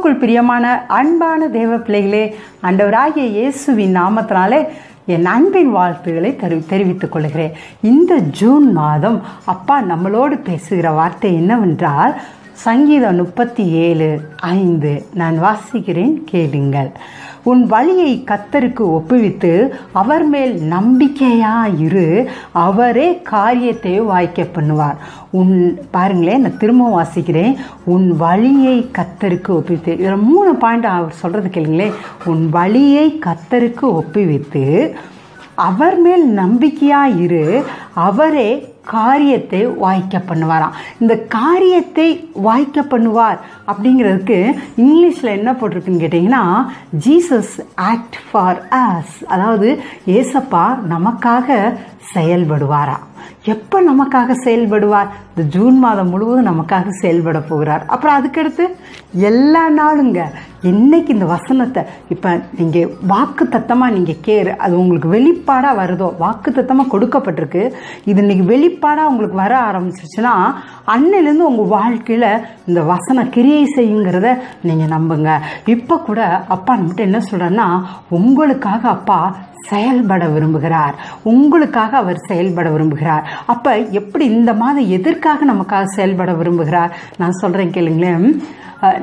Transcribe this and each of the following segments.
கிறிஸ்துவுக்குள் பிரியமான அன்பான தேவ பிள்ளைகளே அண்டவராகிய இயேசுவின் நாமத்தினாலே என் அன்பின் வாழ்த்துக்களை தெரி தெரிவித்துக் கொள்கிறேன். இந்த ஜூன் மாதம் அப்பா நம்மளோடு பேசுகிற வார்த்தை என்னவென்றால் சங்கீதம் முப்பத்தி ஏழு ஐந்து. நான் வாசிக்கிறேன் கேளுங்கள். உன் வழியை கத்தருக்கு ஒப்புவித்து அவர் மேல் நம்பிக்கையா இரு. அவரே காரியத்தை வாய்க்க பண்ணுவார். உன் பாருங்களேன் நான் திரும்ப வாசிக்கிறேன். உன் வழியை கத்தருக்கு ஒப்புவித்து இதில் மூணு பாயிண்ட் அவர் சொல்கிறது கேளுங்களேன் உன் வழியை கத்தருக்கு ஒப்புவித்து அவர் மேல் நம்பிக்கையா இரு. அவரே காரியத்தை வாய்க்க பண்ணுவாராம். இந்த காரியத்தை வாய்க்க பண்ணுவார் அப்படிங்கிறதுக்கு இங்கிலீஷில் என்ன போட்டிருக்குன்னு கேட்டிங்கன்னா ஜீசஸ் ஆக்ட் ஃபார் அஸ் அதாவது ஏசப்பா நமக்காக செயல்படுவாரா. எப்போ நமக்காக செயல்படுவார்? இந்த ஜூன் மாதம் முழுவதும் நமக்காக செயல்பட போகிறார். அப்புறம் அதுக்கடுத்து எல்லா நாளுங்க என்னைக்கு இந்த வசனத்தை இப்போ நீங்கள் வாக்கு தத்தமாக நீங்கள் கேர் அது உங்களுக்கு வெளிப்பாடாக வருதோ? வாக்கு தத்தமாக கொடுக்கப்பட்டிருக்கு. இது இன்னைக்கு வெளிப்பாடாக உங்களுக்கு வர ஆரம்பிச்சிருச்சுன்னா அன்னையிலேருந்து உங்கள் வாழ்க்கையில் இந்த வசன கிரியை செய்யுங்கிறத நீங்கள் நம்புங்க. இப்போ கூட அப்பா நம்மகிட்ட என்ன சொல்கிறேன்னா உங்களுக்காக அப்பா செயல்பட விரும்புகிறார். உங்களுக்காக அவர் செயல்பட விரும்புகிறார். அப்போ எப்படி இந்த மாதம் எதற்காக நமக்காக செயல்பட விரும்புகிறார்? நான் சொல்கிறேன் கேளுங்களேன்.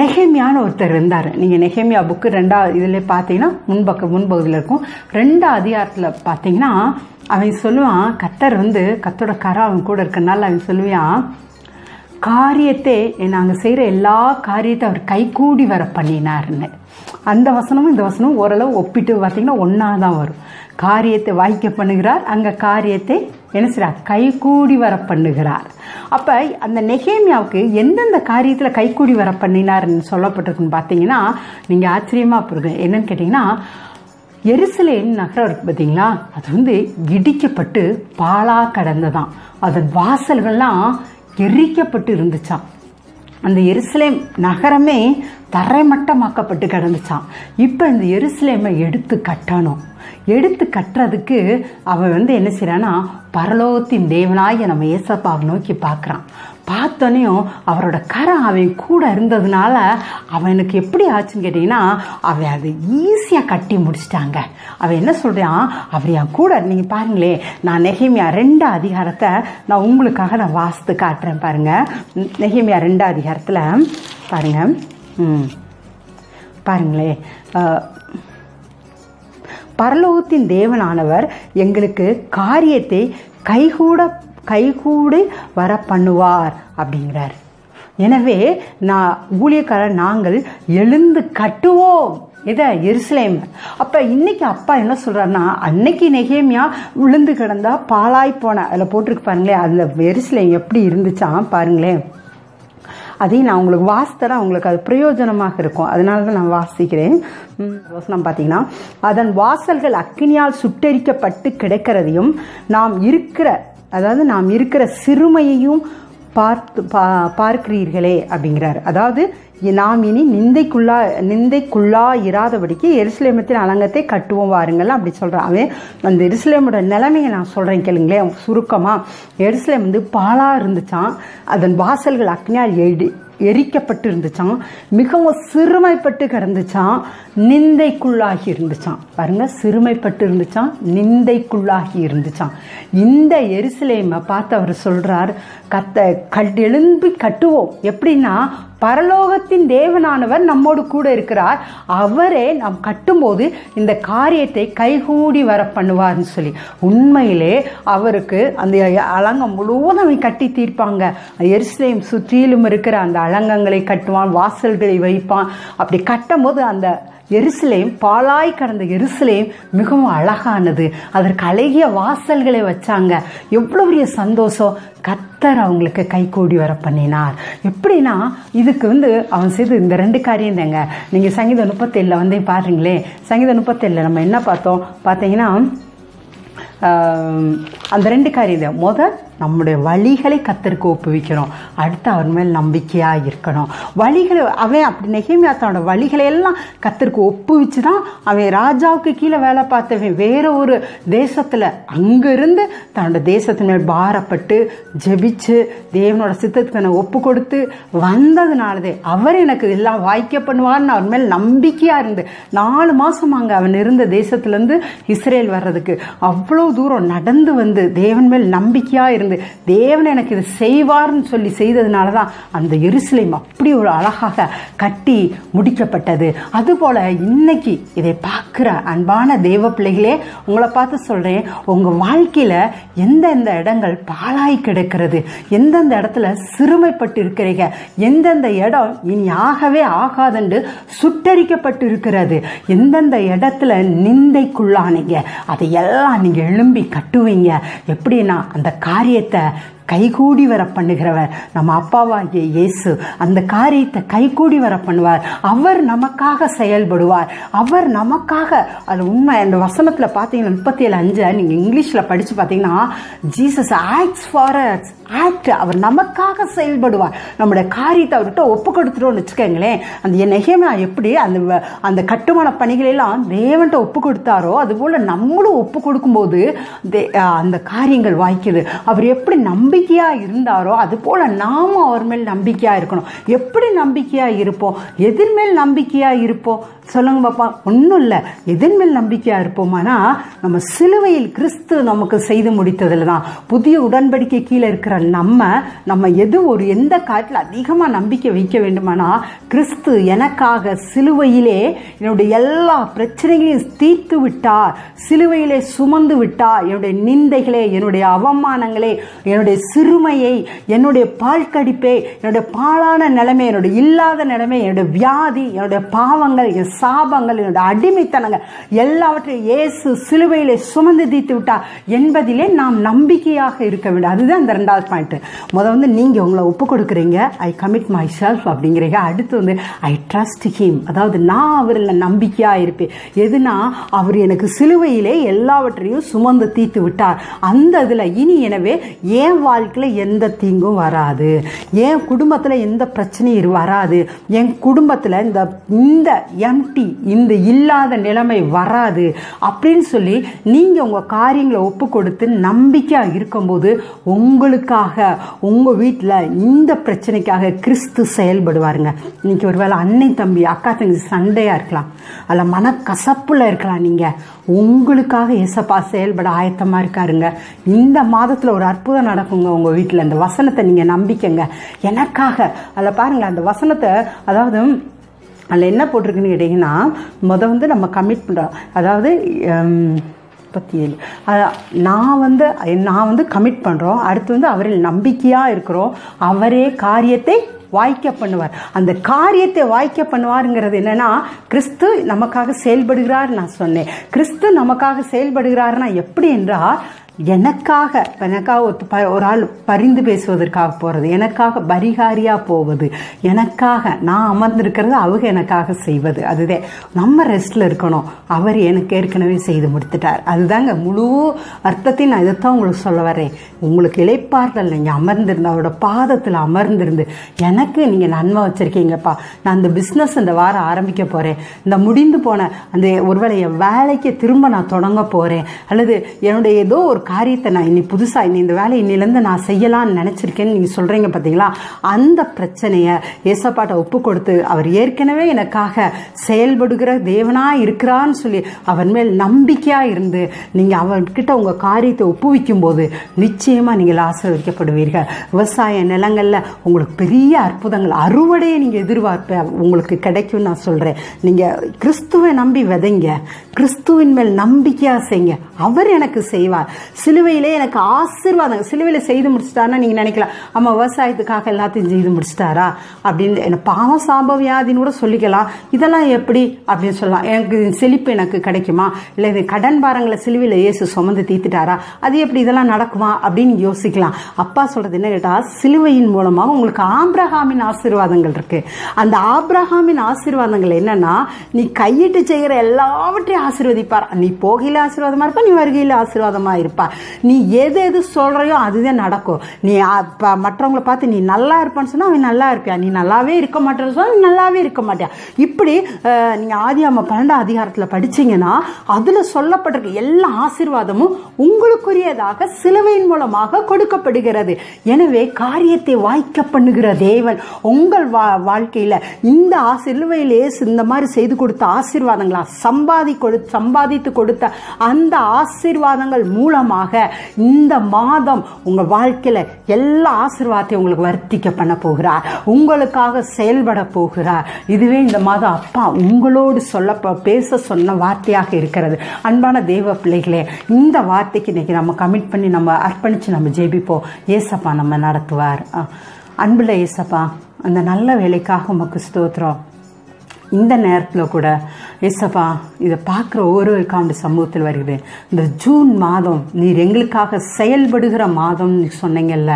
நெஹேமியான ஒருத்தர் இருந்தார். நீங்கள் நெஹேமியா புக்கு ரெண்டாவது இதில் பார்த்தீங்கன்னா முன்பக்க முன்பகுதியில் இருக்கும். ரெண்டாவது அதிகாரத்தில் பார்த்தீங்கன்னா அவன் சொல்லுவான் கத்தர் வந்து கத்தோட கரை அவன் கூட இருக்கனால அவன் சொல்லுவான் காரியத்தை நாங்கள் செய்கிற எல்லா காரியத்தை அவர் கைகூடி வர பண்ணினார்னு அந்த வசனமும் இந்த வசனமும் ஓரளவு ஒப்பிட்டு பார்த்தீங்கன்னா ஒன்றா தான் வரும். காரியத்தை வாய்க்க பண்ணுகிறார் அங்கே காரியத்தை என்ன செய்கிறார் கைகூடி வர பண்ணுகிறார். அப்போ அந்த நெகேமியாவுக்கு எந்தெந்த காரியத்தில் கைகூடி வர பண்ணினார்னு சொல்லப்பட்டிருக்குன்னு பார்த்தீங்கன்னா நீங்கள் ஆச்சரியமாக போயிருங்க என்னன்னு கேட்டிங்கன்னா எருசலேம் நகரம் இருக்குது பார்த்தீங்களா? அது வந்து இடிக்கப்பட்டு பாலாக கடந்ததான். அதன் வாசல்கள்லாம் எரிக்கப்பட்டு இருந்துச்சான் அந்த எருசலேம் நகரமே தரைமட்டமாக்கப்பட்டு கிடந்துச்சான் இப்போ இந்த எருசலேமை எடுத்து கட்டணும். எடுத்து கட்டுறதுக்கு அவன் வந்து என்ன செய்கிறான்னா பரலோகத்தின் தேவனாய நம்ம ஏசப்பாவை நோக்கி பார்க்குறான். பார்த்தோன்னையும் அவரோட கரம் அவன் கூட இருந்ததுனால அவனுக்கு எப்படி ஆச்சுன்னு கேட்டிங்கன்னா அவன் அதை ஈஸியாக கட்டி முடிச்சிட்டாங்க. அவன் என்ன சொல்கிறான் அவர் என் கூட நீங்கள் பாருங்களே நான் நெஹேமியா ரெண்டு அதிகாரத்தை நான் உங்களுக்காக நான் வாசித்து காட்டுறேன் பாருங்கள் நெஹேமியா ரெண்டு அதிகாரத்தில் பாருங்கள் ம். பாருங்களே பரலோகத்தின் தேவனானவர் எங்களுக்கு காரியத்தை கைகூட கைகூடி வர பண்ணுவார் அப்படிங்கிறார். எனவே நான் ஊழியக்காரர் நாங்கள் எழுந்து கட்டுவோம். இதை எருசலேம். அப்போ இன்னைக்கு அப்பா என்ன சொல்கிறாருன்னா அன்னைக்கு நெகேமியா விழுந்து கிடந்தா பாலாய் போன அதில் போட்டிருக்கு பாருங்களேன் அதில் எருசலேம் எப்படி இருந்துச்சான் பாருங்களேன். அதையும் நான் உங்களுக்கு வாசித்தரேன் உங்களுக்கு அது பிரயோஜனமாக இருக்கும். அதனால தான் நான் வாசிக்கிறேன். வசனம் பார்த்தீங்கன்னா அதன் வாசல்கள் அக்கினியால் சுட்டரிக்கப்பட்டு கிடைக்கிறதையும் நாம் இருக்கிற அதாவது நாம் இருக்கிற சிறுமையையும் பார்த்து பா பார்க்கிறீர்களே அப்படிங்கிறார். அதாவது நாம் இனி நிந்தைக்குள்ளா நிந்தைக்குள்ளா இராதபடிக்கு எருசலேமத்தின் அலங்கத்தை கட்டுவோம் வாருங்கள் அப்படி சொல்கிறான் அவன் அந்த எருசலேமோட நிலைமையை நான் சொல்கிறேன் கேளுங்களேன் சுருக்கமாக எருசலேம் வந்து பாலாக இருந்துச்சான் அதன் வாசல்கள் அக்னியால் எடி எரிக்கப்பட்டு இருந்துச்சான் மிகவும் சிறுமைப்பட்டு கிடந்துச்சான் நிந்தைக்குள்ளாகி இருந்துச்சான் பாருங்க சிறுமைப்பட்டு இருந்துச்சான் நிந்தைக்குள்ளாகி இருந்துச்சான் இந்த எரிசிலேமை பார்த்து அவர் சொல்றார் கத்த கட் எழும்பி கட்டுவோம். எப்படின்னா பரலோகத்தின் தேவனானவர் நம்மோடு கூட இருக்கிறார். அவரே நாம் கட்டும்போது இந்த காரியத்தை கைகூடி வர பண்ணுவார்னு சொல்லி. உண்மையிலே அவருக்கு அந்த அலங்கம் முழுவதும் அவன் கட்டி தீர்ப்பாங்க. எருசலேம் சுற்றிலும் இருக்கிற அந்த அலங்கங்களை கட்டுவான் வாசல்களை வைப்பான். அப்படி கட்டும் போது அந்த எருசலேம் பாலாய் கடந்த எருசலேம் மிகவும் அழகானது. அதற்கு அழகிய வாசல்களை வச்சாங்க. எவ்வளோ பெரிய சந்தோஷம். கத்தர் அவங்களுக்கு கைகூடி வர பண்ணினார். எப்படின்னா இதுக்கு வந்து அவன் செய்து இந்த ரெண்டு காரியம் தாங்க. நீங்கள் சங்கீத முப்பத்தேழில் வந்து பாருங்களே சங்கீத முப்பத்தேழில் நம்ம என்ன பார்த்தோம்? பார்த்தீங்கன்னா அந்த ரெண்டு காரியம் முதல் நம்முடைய வழிகளை கத்தருக்கு ஒப்புவிக்கணும் அடுத்து அவர் மேல் நம்பிக்கையாக இருக்கணும். வழிகளை அவன் அப்படி நெகேமியா தன்னோட வழிகளை எல்லாம் கத்தருக்கு ஒப்புவிச்சு தான் அவன் ராஜாவுக்கு கீழே வேலை பார்த்தவன் வேற ஒரு தேசத்தில் அங்கிருந்து தன்னோட தேசத்தின் மேல் பாரப்பட்டு ஜெபிச்சு தேவனோட சித்தத்துக்கு நான் ஒப்பு கொடுத்து வந்ததுனாலதே அவர் எனக்கு எல்லாம் வாய்க்க பண்ணுவார்னு அவர் மேல் நம்பிக்கையாக இருந்து நாலு மாதம் அங்கே அவன் இருந்த தேசத்துலேருந்து இஸ்ரேல் வர்றதுக்கு அவ்வளோ தூரம் நடந்து வந்து தேவன் மேல் நம்பிக்கையாக இருந்து தேவன் எனக்கு இது செய்வார்னு சொல்லி செய்ததுனால தான் அந்த எருசலேம் அப்படி ஒரு அழகாக கட்டி முடிக்கப்பட்டது. அதுபோல் இன்னைக்கு இதை பார்க்குற அன்பான தேவ பிள்ளைகளே உங்களை பார்த்து சொல்கிறேன் உங்கள் வாழ்க்கையில் எந்தெந்த இடங்கள் பாழாய் கிடக்கிறது எந்தெந்த இடத்துல சிறுமைப்பட்டு இருக்கிறீங்க எந்தெந்த இடம் இனி ஆகவே ஆகாதென்று சுட்டரிக்கப்பட்டு இருக்கிறது எந்தெந்த இடத்துல நிந்தைக்குள்ளானீங்க அதையெல்லாம் நீங்கள் எழும்பி கட்டுவீங்க. எப்படின்னா அந்த காரியத்தை கைகூடி வர பண்ணுகிறவர். நம்ம அப்பாவாகிய இயேசு அந்த காரியத்தை கைகூடி வர பண்ணுவார். அவர் நமக்காக செயல்படுவார். அவர் நமக்காக அது உண்மை அந்த வசனத்தில் பார்த்தீங்கன்னா முப்பத்தி ஏழு அஞ்சை நீங்கள் இங்கிலீஷில் படித்து பார்த்தீங்கன்னா ஜீசஸ் ஆக்ட்ஸ் ஃபார் ஆக்ட் அவர் நமக்காக செயல்படுவார். நம்முடைய காரியத்தை அவர்கிட்ட ஒப்பு கொடுத்துட்டோம்னு வச்சுக்கோங்களேன். அந்த நெகேமா எப்படி அந்த வ- அந்த கட்டுமான பணிகளெல்லாம் தேவன்கிட்ட ஒப்பு கொடுத்தாரோ அதுபோல் நம்மளும் ஒப்பு கொடுக்கும்போது தே- அந்த காரியங்கள் வாய்க்குது. அவர் எப்படி நம்பி நம்பிக்கையாக இருந்தாரோ அதுபோல் நாமும் அவர் மேல் நம்பிக்கையாக இருக்கணும். எப்படி நம்பிக்கையாக இருப்போம்? எதிர்மேல் நம்பிக்கையாக இருப்போம்? சொல்லுங்க பாப்பா. ஒன்றும் இல்லை. எதிர்மேல் நம்பிக்கையாக இருப்போமானா நம்ம சிலுவையில் கிறிஸ்து நமக்கு செய்து முடித்ததில் தான் புதிய உடன்படிக்கை கீழே இருக்கிற நம்ம நம்ம எது ஒரு எந்த காட்டில் அதிகமாக நம்பிக்கை வைக்க வேண்டுமானா கிறிஸ்து எனக்காக சிலுவையிலே என்னுடைய எல்லா பிரச்சனைகளையும் தீர்த்து விட்டார். சிலுவையிலே சுமந்து விட்டார். என்னுடைய நிந்தைகளே என்னுடைய அவமானங்களே என்னுடைய சிறுமையை என்னுடைய பால் கடிப்பே என்னுடைய பாழான நிலைமை என்னுடைய இல்லாத நிலைமை என்னுடைய வியாதி என்னுடைய பாவங்கள் என் சாபங்கள் என்னுடைய அடிமைத்தனங்கள் எல்லாவற்றையும் இயேசு சிலுவையிலே சுமந்து தீர்த்து விட்டார் என்பதிலே நாம் நம்பிக்கையாக இருக்க வேண்டும். அதுதான் இந்த ரெண்டாவது பாயிண்ட் முத வந்து நீங்கள் உங்களை ஒப்பு கொடுக்குறீங்க. ஐ கமிட் மை செல்ஃப் அப்படிங்கிறீங்க. அடுத்து வந்து ஐ ட்ரஸ்ட் ஹீம் அதாவது நான் அவரில் நம்பிக்கையாக இருப்பேன். எதுனா அவர் எனக்கு சிலுவையிலே எல்லாவற்றையும் சுமந்து தீர்த்து விட்டார். அந்த இதில் இனி எனவே என் வாழ்க்கையில் எந்த தீங்கும் வராது. என் குடும்பத்தில் எந்த பிரச்சனையும் வராது. என் குடும்பத்தில் இந்த இந்த எம்டி இந்த இல்லாத நிலைமை வராது. அப்படின்னு சொல்லி நீங்கள் உங்கள் காரியங்களை ஒப்பு கொடுத்து நம்பிக்கையாக இருக்கும்போது உங்களுக்காக உங்கள் வீட்டில் இந்த பிரச்சனைக்காக கிறிஸ்து செயல்படுவாருங்க. இன்னைக்கு ஒருவேளை அன்னை தம்பி அக்கா தங்கச்சி சண்டையாக இருக்கலாம். அதில் மனக்கசப்புல இருக்கலாம் நீங்கள் உங்களுக்காக எசப்பா செயல்பட ஆயத்தமாக இருக்காருங்க. இந்த மாதத்தில் ஒரு அற்புதம் நடக்கும் நடக்குங்க உங்கள் வீட்டில் இந்த வசனத்தை நீங்கள் நம்பிக்கைங்க. எனக்காக. அதில் பாருங்கள் அந்த வசனத்தை அதாவது அதில் என்ன போட்டிருக்குன்னு கேட்டிங்கன்னா முத வந்து நம்ம கமிட் பண்ணுறோம் அதாவது முப்பத்தி ஏழு நான் வந்து நான் வந்து கமிட் பண்ணுறோம் அடுத்து வந்து அவரில் நம்பிக்கையாக இருக்கிறோம். அவரே காரியத்தை வாய்க்க பண்ணுவார். அந்த காரியத்தை வாய்க்க பண்ணுவாருங்கிறது என்னன்னா கிறிஸ்து நமக்காக செயல்படுகிறார் நான் சொன்னேன். கிறிஸ்து நமக்காக செயல்படுகிறார்னா எப்படி என்றால் எனக்காக எனக்காக ஒரு ப- ஒரு ஆள் பரிந்து பேசுவதற்காக போகிறது எனக்காக பரிகாரியாக போவது எனக்காக நான் அமர்ந்திருக்கிறது அவங்க எனக்காக செய்வது அதுதான் நம்ம ரெஸ்ட்டில் இருக்கணும். அவர் எனக்கு ஏற்கனவே செய்து முடித்துட்டார். அதுதாங்க முழு அர்த்தத்தையும் நான் இதைத்தான் உங்களுக்கு சொல்ல வரேன் உங்களுக்கு இழைப்பார்கள் நீங்கள் அமர்ந்திருந்து அவரோட பாதத்தில் அமர்ந்திருந்து எனக்கு நீங்கள் நன்மை வச்சுருக்கீங்கப்பா. நான் இந்த பிஸ்னஸ் இந்த வாரம் ஆரம்பிக்க போகிறேன் இந்த முடிந்து போன அந்த ஒருவேளை என் வேலைக்கு திரும்ப நான் தொடங்க போகிறேன் அல்லது என்னுடைய ஏதோ ஒரு காரியத்தை நான் இனி புதுசாக இன்னி இந்த வேலையை இன்னிலேருந்து நான் செய்யலாம்னு நினச்சிருக்கேன்னு நீங்கள் சொல்கிறீங்க பார்த்தீங்களா அந்த பிரச்சனையை ஏசப்பாட்டை ஒப்பு கொடுத்து அவர் ஏற்கனவே எனக்காக செயல்படுகிற தேவனாக இருக்கிறான்னு சொல்லி அவன் மேல் நம்பிக்கையாக இருந்து நீங்கள் அவன்கிட்ட உங்கள் காரியத்தை ஒப்புவிக்கும் போது நிச்சயமாக நீங்கள் ஆசீர்வதிக்கப்படுவீர்கள். விவசாய நிலங்களில் உங்களுக்கு பெரிய அற்புதங்கள் அறுவடையை நீங்கள் எதிர்பார்ப்ப உங்களுக்கு கிடைக்கும் நான் சொல்கிறேன் நீங்கள் கிறிஸ்துவை நம்பி விதைங்க கிறிஸ்துவின் மேல் நம்பிக்கையாக செய்யுங்க அவர் எனக்கு செய்வார். சிலுவையிலே எனக்கு ஆசீர்வாதம் சிலுவையில் செய்து முடிச்சிட்டாருன்னா நீங்கள் நினைக்கலாம் ஆமாம் விவசாயத்துக்காக எல்லாத்தையும் செய்து முடிச்சிட்டாரா? அப்படின்னு என்ன பாவம் சாப வியாதின்னு கூட சொல்லிக்கலாம். இதெல்லாம் எப்படி அப்படின்னு சொல்லலாம். எனக்கு செழிப்பு எனக்கு கிடைக்குமா? இல்லை இது கடன் பாரங்களை சிலுவையில் இயேசு சுமந்து தீத்துட்டாரா அது எப்படி இதெல்லாம் நடக்குமா? அப்படின்னு யோசிக்கலாம். அப்பா சொல்கிறது என்ன கேட்டால் சிலுவையின் மூலமாக உங்களுக்கு ஆப்ரஹாமின் ஆசீர்வாதங்கள் இருக்குது அந்த ஆப்ரஹாமின் ஆசீர்வாதங்கள் என்னென்னா நீ கையிட்டு செய்கிற எல்லாவற்றையும் ஆசீர்வதிப்பார். நீ போகையில் ஆசீர்வாதமாக இருப்பா நீ வருகையில் ஆசீர்வாதமாக இருப்பா நீ எது எது சொல்கிறையோ அதுதான் நடக்கும். நீ இப்போ மற்றவங்களை பார்த்து நீ நல்லா இருப்பான்னு சொன்னால் அவன் நல்லா இருப்பியா? நீ நல்லாவே இருக்க மாட்டேன்னு சொன்னால் நல்லாவே இருக்க மாட்டியா? இப்படி நீங்கள் ஆதி அம்மா பன்னெண்டாம் அதிகாரத்தில் படிச்சீங்கன்னா அதில் சொல்லப்பட்டிருக்க எல்லா ஆசீர்வாதமும் உங்களுக்குரியதாக சிலுவையின் மூலமாக கொடுக்கப்படுகிறது. எனவே காரியத்தை வாய்க்க பண்ணுகிற தேவன் உங்கள் வா வாழ்க்கையில் இந்த சிலுவையில் இந்த மாதிரி செய்து கொடுத்த ஆசீர்வாதங்களா? சம்பாதி கொடு சம்பாதித்து கொடுத்த அந்த ஆசீர்வாதங்கள் மூலமாக இந்த மாதம் உங்கள் வாழ்க்கையில் எல்லா ஆசீர்வாதத்தையும் உங்களுக்கு வர்த்திக்க பண்ண போகிறார். உங்களுக்காக செயல்பட போகிறார். இதுவே இந்த மாதம் அப்பா உங்களோடு சொல்ல பேச சொன்ன வார்த்தையாக இருக்கிறது. அன்பான தெய்வ பிள்ளைகளே இந்த வார்த்தைக்கு இன்னைக்கு நம்ம கமிட் பண்ணி நம்ம அர்ப்பணித்து நம்ம ஜெபிப்போம். ஏசப்பா நம்ம நடத்துவார். அன்புள்ள ஏசப்பா அந்த நல்ல வேலைக்காக உமக்கு ஸ்தோத்திரம். இந்த நேரத்தில் கூட எஸ்ஸப்பா இதை பார்க்குற ஒவ்வொருவருக்கும் அந்த சமூகத்தில் வருகிறது. இந்த ஜூன் மாதம் நீர் எங்களுக்காக செயல்படுகிற மாதம் நீ சொன்னீங்கல்ல.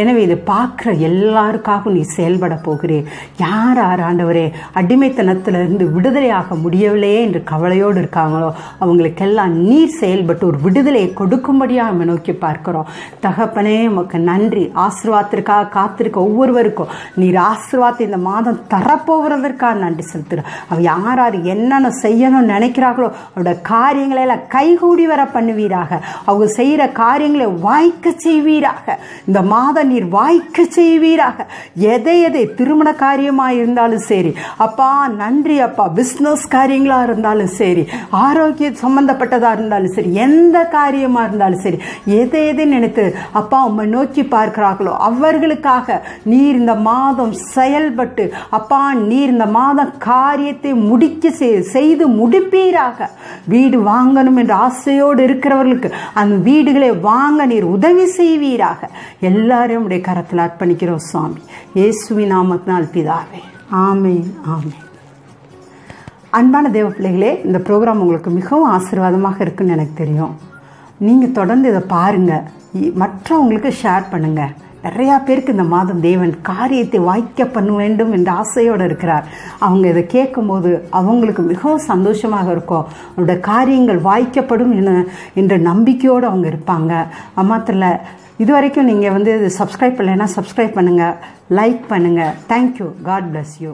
எனவே இதை பார்க்குற எல்லாருக்காகவும் நீ செயல்பட போகிறேன் யார் யார் ஆண்டவரே அடிமைத்தனத்திலிருந்து விடுதலையாக முடியவில்லையே என்று கவலையோடு இருக்காங்களோ அவங்களுக்கெல்லாம் நீர் செயல்பட்டு ஒரு விடுதலையை கொடுக்கும்படியாக நம்ம நோக்கி பார்க்குறோம். தகப்பனே உமக்கு நன்றி. ஆசீர்வாதத்திற்காக காத்திருக்க ஒவ்வொருவருக்கும் நீர் ஆசீர்வாதத்தை இந்த மாதம் தரப்போகிறதற்காக நன்றி செலுத்துகிறோம் அவ யார் யார் என்னென்ன செய்யணும்னு நினைக்கிறார்களோ அவரோட காரியங்களை எல்லாம் கைகூடி வர பண்ணுவீராக. அவங்க செய்கிற காரியங்களை வாய்க்க செய்வீராக. இந்த மாதம் நீர் வாய்க்க செய்வீராக. எதை எதை திருமண காரியமாக இருந்தாலும் சரி அப்பா நன்றி அப்பா பிஸ்னஸ் காரியங்களாக இருந்தாலும் சரி ஆரோக்கிய சம்பந்தப்பட்டதாக இருந்தாலும் சரி எந்த காரியமாக இருந்தாலும் சரி எதை எதை நினைத்து அப்பா உம்மை நோக்கி பார்க்கிறார்களோ அவர்களுக்காக நீர் இந்த மாதம் செயல்பட்டு அப்பா நீர் இந்த மாதம் கா காரியத்தை முடிக்க செய்து முடிப்பீராக. வீடு வாங்கணும் என்ற ஆசையோடு இருக்கிறவர்களுக்கு அந்த வீடுகளை வாங்க நீர் உதவி செய்வீராக. எல்லாரும் உடைய கரத்தில் அர்ப்பணிக்கிறோம் சுவாமி. இயேசுவி நாமத்தினால் பிதாவே. ஆமே ஆமே அன்பான தேவ பிள்ளைகளே இந்த ப்ரோக்ராம் உங்களுக்கு மிகவும் ஆசீர்வாதமாக இருக்குன்னு எனக்கு தெரியும். நீங்கள் தொடர்ந்து இதை பாருங்கள் மற்றவங்களுக்கு ஷேர் பண்ணுங்கள் நிறையா பேருக்கு இந்த மாதம் தேவன் காரியத்தை வாய்க்க பண்ண வேண்டும் என்ற ஆசையோடு இருக்கிறார். அவங்க இதை கேட்கும்போது அவங்களுக்கு மிகவும் சந்தோஷமாக இருக்கும். அவங்களோட காரியங்கள் வாய்க்கப்படும் என என்ற நம்பிக்கையோடு அவங்க இருப்பாங்க. மாத்திரல இது வரைக்கும் நீங்கள் வந்து சப்ஸ்கிரைப் பண்ணலைன்னா சப்ஸ்கிரைப் பண்ணுங்கள் லைக் பண்ணுங்கள் தேங்க்யூ காட் பிளஸ் யூ